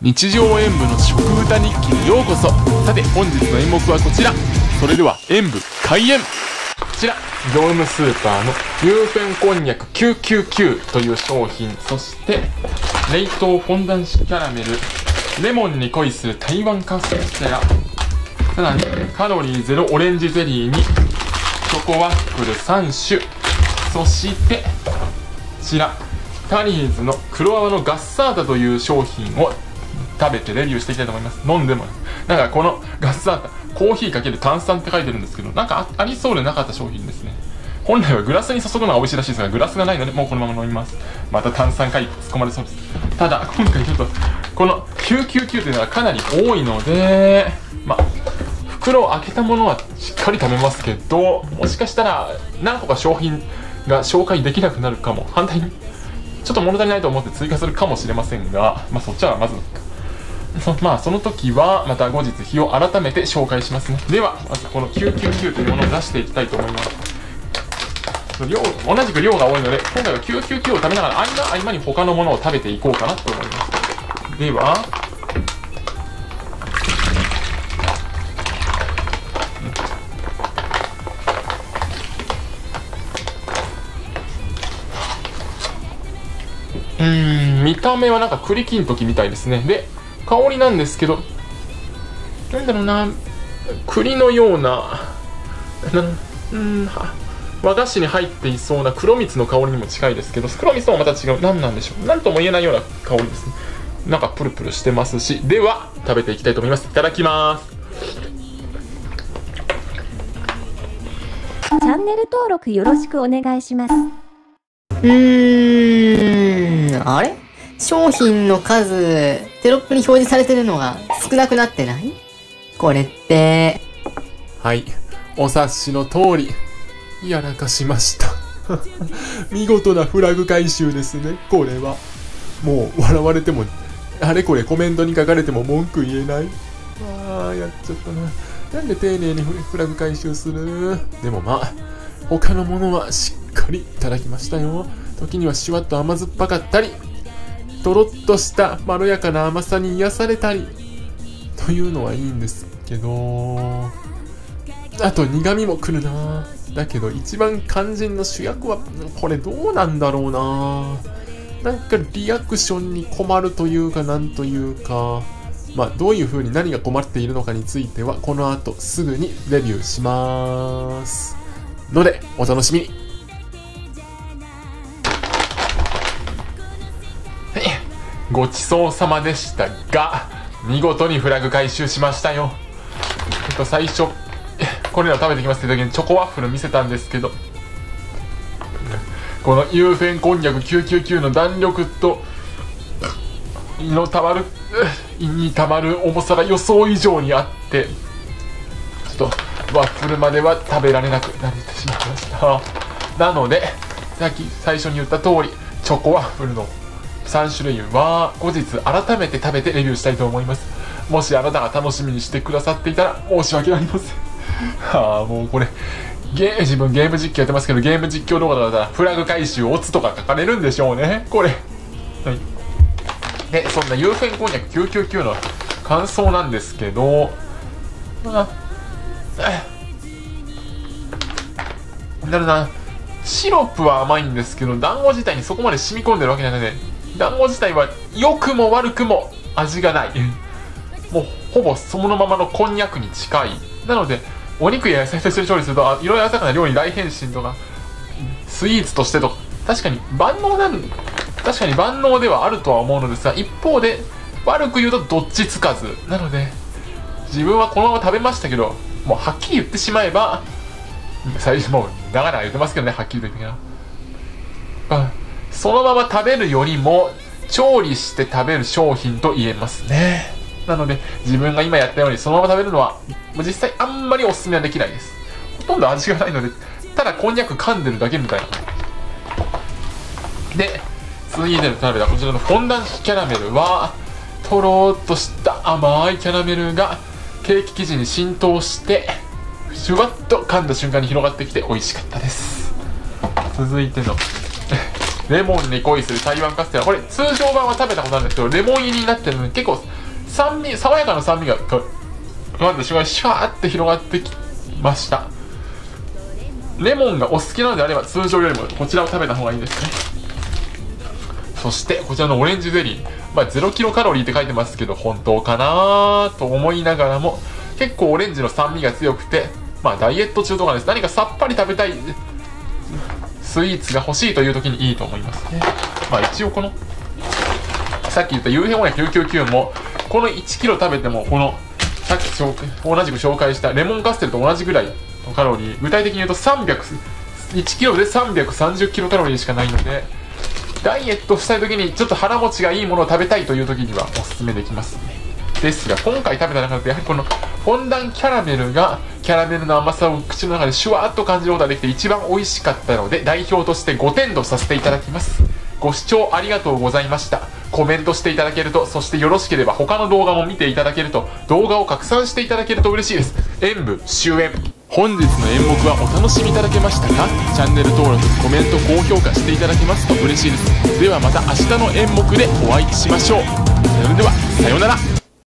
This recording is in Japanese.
日常演舞の食歌日記にようこそ。さて本日の演目はこちら。それでは演舞開演。こちら。業務スーパーの牛フェンこんにゃく999という商品。そして冷凍フォンダンシキャラメル。レモンに恋する台湾カステラ。さらにカロリーゼロオレンジゼリーにチョコワッフル3種。そしてこちら。タリーズの黒泡のガッサータという商品を食べてレビューしていきたいと思います。飲んでもなんかこのガッサータコーヒーかける炭酸って書いてるんですけどなんかありそうでなかった商品ですね。本来はグラスに注ぐのが美味しいらしいですがグラスがないのでもうこのまま飲みます。また炭酸回突っ込まれそうです。ただ今回ちょっとこの999というのはかなり多いのでまあ袋を開けたものはしっかり食べますけどもしかしたら何個か商品が紹介できなくなるかも。反対にちょっと物足りないと思って追加するかもしれませんが、まあ、そっちはまずそまあその時はまた後日日を改めて紹介しますね。ではまずこの999というものを出していきたいと思います。量同じく量が多いので今回は999を食べながら合間合間に他のものを食べていこうかなと思います。ではうん見た目はなんか栗きんときみたいですね。で香りなんですけどなんだろうな栗のようなうん和菓子に入っていそうな黒蜜の香りにも近いですけど黒蜜ともまた違う。何なんでしょう。何とも言えないような香りですね。なんかプルプルしてますしでは食べていきたいと思います。いただきます。チャンネル登録よろしくお願いします。うーん、あれ？商品の数、テロップに表示されてるのが少なくなってない？これって。はい。お察しの通りやらかしました。見事なフラグ回収ですね。これは。もう笑われてもあれこれコメントに書かれても文句言えない。あーやっちゃったな。なんで丁寧にフラグ回収する？でもまあ他のものはしっかりいただきましたよ。時にはシュワッと甘酸っぱかったり。とろっとしたまろやかな甘さに癒されたり。というのはいいんですけど。あと苦味もくるな。だけど一番肝心の主役はこれどうなんだろうな。なんかリアクションに困るというかなんというか。まあどういう風に何が困っているのかについてはこの後すぐにレビューします。のでお楽しみに。ごちそうさまでしたが見事にフラグ回収しましたよ。えっと最初これら食べてきますって時にチョコワッフル見せたんですけどこのユーフェンこんにゃく999の弾力と胃のたまる胃にたまる重さが予想以上にあってちょっとワッフルまでは食べられなくなってしまいました。なのでさっき最初に言った通りチョコワッフルの3種類は後日改めて食べてレビューしたいと思います。もしあなたが楽しみにしてくださっていたら申し訳ありません。は あもうこれゲ自分ゲーム実況やってますけどゲーム実況動画だったらフラグ回収オツとか書かれるんでしょうね。これ。はい。でそんなユーフェンこんにゃく999の感想なんですけどあだろうな。シロップは甘いんですけど団子自体にそこまで染み込んでるわけじゃないので団子自体は良くも悪くも味がない。もうほぼそのままのこんにゃくに近い。なのでお肉や野菜として調理するとあ色々鮮やかな料理に大変身とかスイーツとしてと。確かに万能なん確かに万能ではあるとは思うのですが一方で悪く言うとどっちつかず。なので自分はこのまま食べましたけどもうはっきり言ってしまえば最初もう長々言ってますけどねはっきり言ってあそのまま食べるよりも調理して食べる商品と言えますね。なので自分が今やったようにそのまま食べるのは実際あんまりおすすめはできないです。ほとんど味がないのでただこんにゃく噛んでるだけみたいな。で次に食べたこちらのフォンダンキャラメルはとろーっとした甘いキャラメルがケーキ生地に浸透してシュワッと噛んだ瞬間に広がってきて美味しかったです。続いてのレモンに恋する台湾カステラ。これ通常版は食べたことあるんですけどレモン入りになってるので結構酸味爽やかな酸味がこうなんでしょうシャーって広がってきました。レモンがお好きなのであれば通常よりもこちらを食べた方がいいですね。そしてこちらのオレンジゼリー、まあ、0キロカロリーって書いてますけど本当かなと思いながらも結構オレンジの酸味が強くてまあダイエット中とかです。何かさっぱり食べたいスイーツが欲しいという時にいいと思いますね。まあ一応このさっき言った夕飯オン999もこの1キロ食べてもこのさっき紹介同じく紹介したレモンカステルと同じぐらいのカロリー具体的に言うと300 1キロで330キロカロリーしかないのでダイエットしたい時にちょっと腹持ちがいいものを食べたいという時にはおすすめできますね。ですが今回食べた中でやはりこのフォンダンキャラメルがキャラメルの甘さを口の中でシュワーっと感じることができて一番美味しかったので代表として5点とさせていただきます。ご視聴ありがとうございました。コメントしていただけるとそしてよろしければ他の動画も見ていただけると動画を拡散していただけると嬉しいです。演舞終演。本日の演目はお楽しみいただけましたか？チャンネル登録コメント高評価していただけますと嬉しいです。ではまた明日の演目でお会いしましょう。それではさようなら。